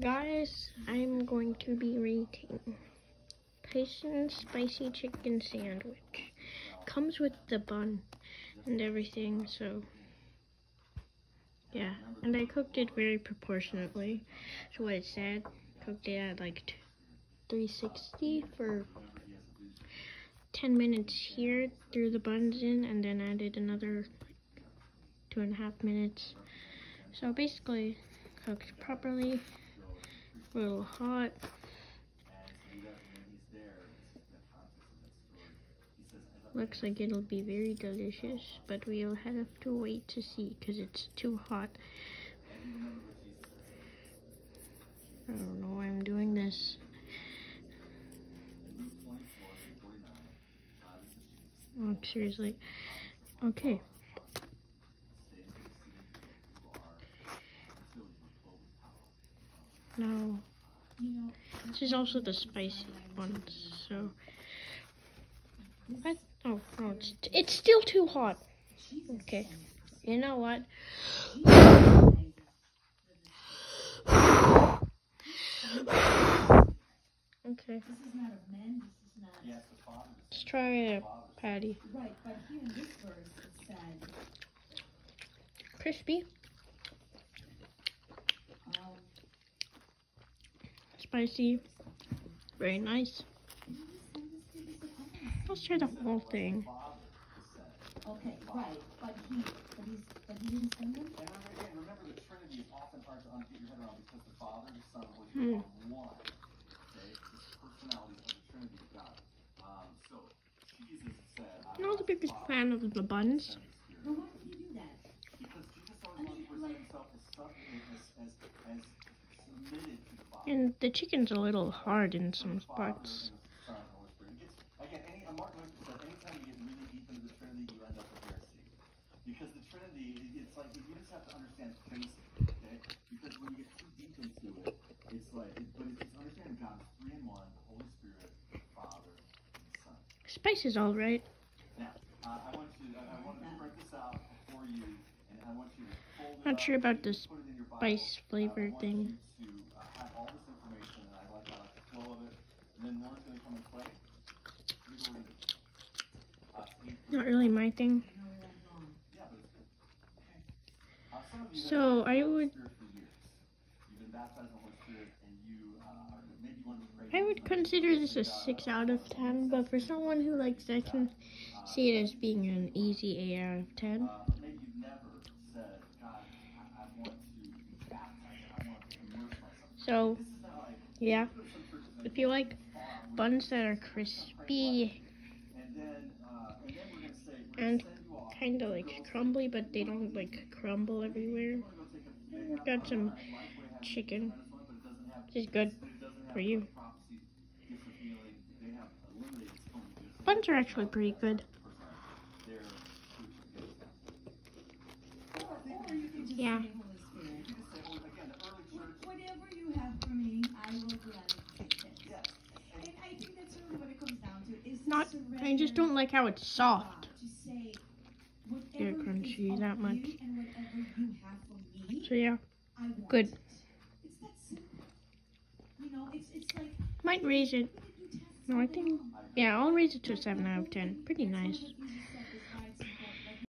Guys, I'm going to be rating Tyson Spicy Chicken Sandwich. Comes with the bun and everything, so yeah. And I cooked it very proportionately. to what it said, cooked it at like 360 for 10 minutes here, threw the buns in, and then added another two and a half minutes. So basically, cooked properly a little hot. Looks like it'll be very delicious, but we'll have to wait to see because it's too hot. I don't know why I'm doing this. Oh, seriously. Okay. No. This is also the spicy ones, so. What? Oh, no, it's, it's still too hot. Okay. You know what? Okay. Let's try a patty. Crispy. Spicy. Very nice. Let's try the whole thing. Okay, right, but he, but he's, but he didn't send them? And remember, again, remember the Trinity is often hard to get your head around because the Father, the Son, and the Holy Spirit are one. Okay, it's the personalities of the Trinity of God. Um, so Jesus said, I'm not the biggest fan of the buns. Well, why did he do that? Because Jesus always wants to himself as, as, as, as submitted to the Father. And the chicken's a little hard in some spots. Uh. Because the Trinity, it's like, you just have to understand it's like, but it's understanding three one, Holy Spirit, Father, and Son. Spice is alright. Now, uh, I want you, I, I want to this out for you, and I want you to fold Not sure about Bible. spice flavor want thing. Uh, really my thing. So to pray. I would consider this a 6 out of 10, but for someone who likes I can see it as being an easy 8 out of 10. Uh, maybe you've never said, God, I, I want to be baptized, I want to immerse myself. So, not yeah. If you like buns that are crispy And then, uh, and then we're gonna say, we're and gonna send you off. kind of like crumbly, but they don't like crumble everywhere, Go take a got some chicken, which is good for you. Buns are actually pretty good. Or you can just Yeah. say, Holy Spirit, "Wh- whatever you have for me, I will gladly take it. And I think that's really what it comes down to, is to Not, I just don't like how it's soft. They're crunchy that much. you and whatever you have for me, So yeah, good. It's that. You know, it's, it's like, might raise it. what did you test No, I think, yeah, I'll raise it to a 7 out of 10. Pretty nice. of the easiest